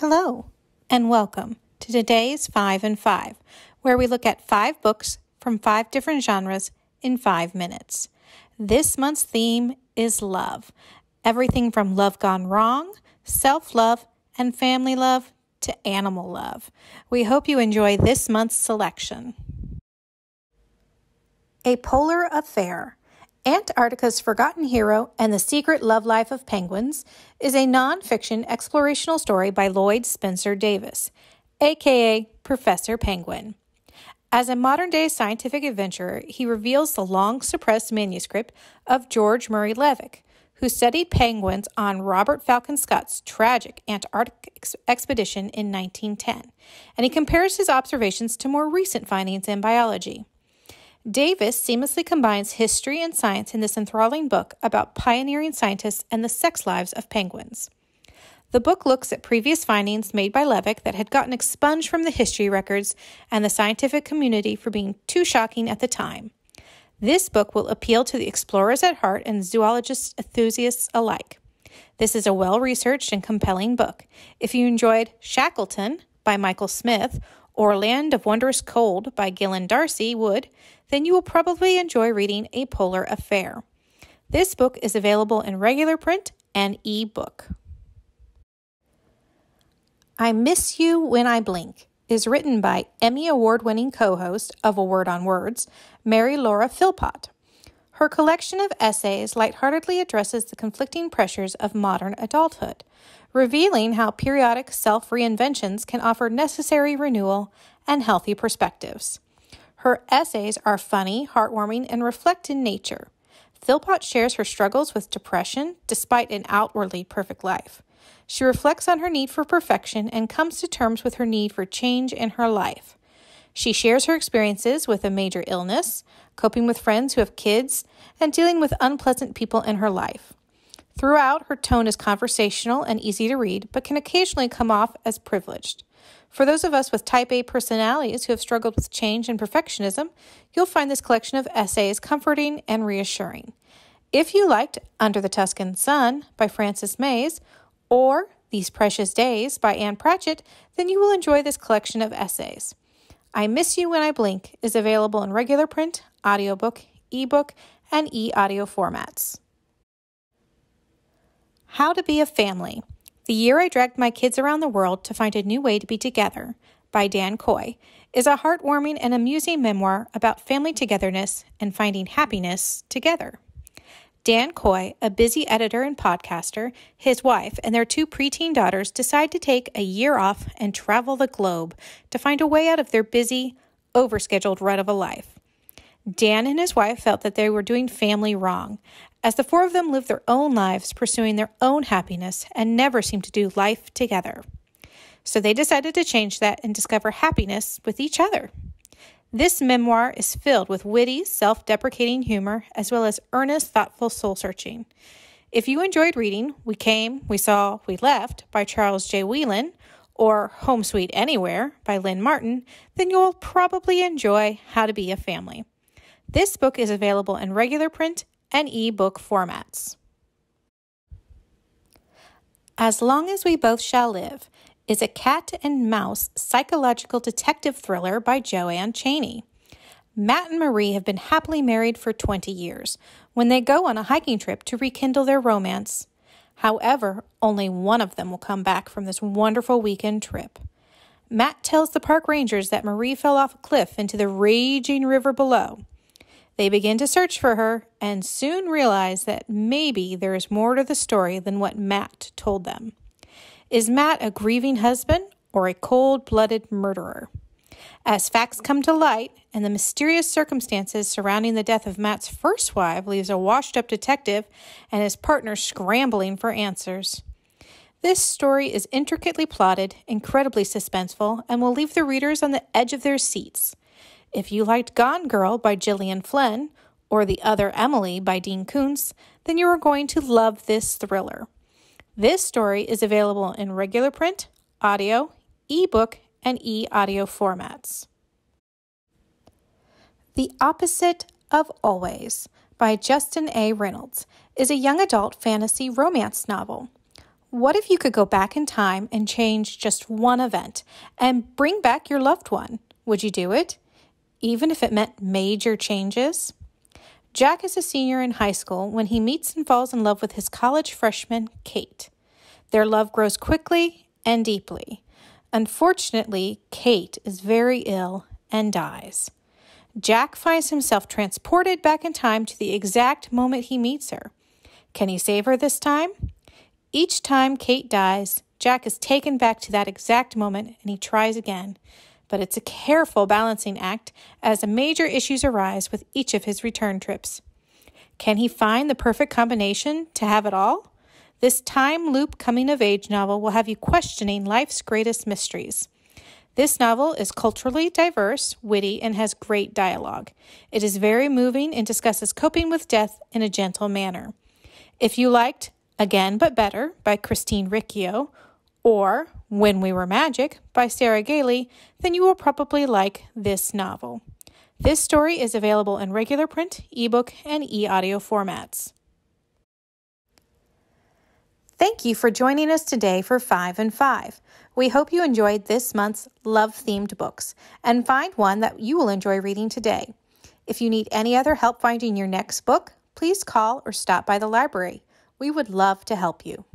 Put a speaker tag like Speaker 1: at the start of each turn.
Speaker 1: Hello, and welcome to today's 5 in 5, where we look at five books from five different genres in five minutes. This month's theme is love everything from love gone wrong, self love, and family love to animal love. We hope you enjoy this month's selection. A Polar Affair Antarctica's Forgotten Hero and the Secret Love Life of Penguins is a nonfiction explorational story by Lloyd Spencer Davis, aka Professor Penguin. As a modern day scientific adventurer, he reveals the long suppressed manuscript of George Murray Levick, who studied penguins on Robert Falcon Scott's tragic Antarctic ex- expedition in 1910, and he compares his observations to more recent findings in biology. Davis seamlessly combines history and science in this enthralling book about pioneering scientists and the sex lives of penguins. The book looks at previous findings made by Levick that had gotten expunged from the history records and the scientific community for being too shocking at the time. This book will appeal to the explorers at heart and zoologist enthusiasts alike. This is a well researched and compelling book. If you enjoyed Shackleton by Michael Smith or Land of Wondrous Cold by Gillen D'Arcy Wood, then you will probably enjoy reading A Polar Affair. This book is available in regular print and e book. I Miss You When I Blink is written by Emmy Award winning co host of A Word on Words, Mary Laura Philpott. Her collection of essays lightheartedly addresses the conflicting pressures of modern adulthood, revealing how periodic self reinventions can offer necessary renewal and healthy perspectives. Her essays are funny, heartwarming, and reflect in nature. Philpott shares her struggles with depression despite an outwardly perfect life. She reflects on her need for perfection and comes to terms with her need for change in her life. She shares her experiences with a major illness, coping with friends who have kids, and dealing with unpleasant people in her life. Throughout, her tone is conversational and easy to read, but can occasionally come off as privileged. For those of us with type A personalities who have struggled with change and perfectionism, you'll find this collection of essays comforting and reassuring. If you liked Under the Tuscan Sun by Frances Mayes or These Precious Days by Ann Patchett, then you will enjoy this collection of essays. I Miss You When I Blink is available in regular print, audiobook, ebook, and e audio formats. How to Be a Family The Year I Dragged My Kids Around the World to Find a New Way to Be Together by Dan Kois is a heartwarming and amusing memoir about family togetherness and finding happiness together. Dan Kois, a busy editor and podcaster, his wife, and their two preteen daughters decide to take a year off and travel the globe to find a way out of their busy, overscheduled rut of a life. Dan and his wife felt that they were doing family wrong, as the four of them lived their own lives pursuing their own happiness and never seemed to do life together. So they decided to change that and discover happiness with each other. This memoir is filled with witty, self deprecating humor as well as earnest, thoughtful soul searching. If you enjoyed reading We Came, We Saw, We Left by Charles J. Wheelan or Home Sweet Anywhere by Lynne Martin, then you'll probably enjoy How to Be a Family. This book is available in regular print and e book formats. As Long as We Both Shall Live is a cat and mouse psychological detective thriller by JoAnn Chaney. Matt and Marie have been happily married for 20 years when they go on a hiking trip to rekindle their romance. However, only one of them will come back from this wonderful weekend trip. Matt tells the park rangers that Marie fell off a cliff into the raging river below. They begin to search for her and soon realize that maybe there is more to the story than what Matt told them. Is Matt a grieving husband or a cold blooded murderer? As facts come to light and the mysterious circumstances surrounding the death of Matt's first wife leaves a washed up detective and his partner scrambling for answers. This story is intricately plotted, incredibly suspenseful, and will leave the readers on the edge of their seats. If you liked Gone Girl by Gillian Flynn or The Other Emily by Dean Koontz, then you are going to love this thriller. This story is available in regular print, audio, ebook, and e audio formats. The Opposite of Always by Justin A. Reynolds is a young adult fantasy romance novel. What if you could go back in time and change just one event and bring back your loved one? Would you do it? Even if it meant major changes? Jack is a senior in high school when he meets and falls in love with his college freshman, Kate. Their love grows quickly and deeply. Unfortunately, Kate is very ill and dies. Jack finds himself transported back in time to the exact moment he meets her. Can he save her this time? Each time Kate dies, Jack is taken back to that exact moment and he tries again. But it's a careful balancing act as major issues arise with each of his return trips. Can he find the perfect combination to have it all? This time loop coming of age novel will have you questioning life's greatest mysteries. This novel is culturally diverse, witty, and has great dialogue. It is very moving and discusses coping with death in a gentle manner. If you liked Again But Better by Christine Riccio or When We Were Magic by Sarah Gailey, then you will probably like this novel. This story is available in regular print, ebook, and e audio formats. Thank you for joining us today for 5 in 5. We hope you enjoyed this month's love themed books and find one that you will enjoy reading today. If you need any other help finding your next book, please call or stop by the library. We would love to help you.